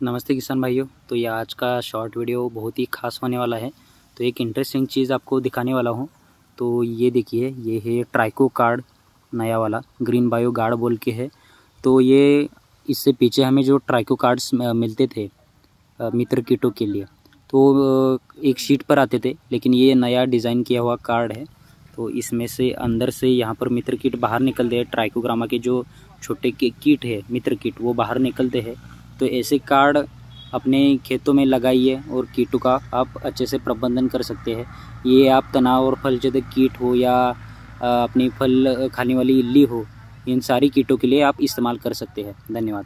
नमस्ते किसान भाइयों। तो ये आज का शॉर्ट वीडियो बहुत ही खास होने वाला है। तो एक इंटरेस्टिंग चीज़ आपको दिखाने वाला हूँ। तो ये देखिए, ये है ट्राइको कार्ड नया वाला ग्रीन बायो गार्ड बोल के है। तो ये इससे पीछे हमें जो ट्राइको कार्ड्स मिलते थे मित्र किटों के लिए तो एक शीट पर आते थे, लेकिन ये नया डिज़ाइन किया हुआ कार्ड है। तो इसमें से अंदर से यहाँ पर मित्र किट बाहर निकलते हैं। ट्राइकोग्रामा के जो छोटे किट है, मित्र किट, वो बाहर निकलते हैं। तो ऐसे कार्ड अपने खेतों में लगाइए और कीटों का आप अच्छे से प्रबंधन कर सकते हैं। ये आप तनाव और फल जैसे कीट हो या अपनी फल खाने वाली इल्ली हो, इन सारी कीटों के लिए आप इस्तेमाल कर सकते हैं। धन्यवाद।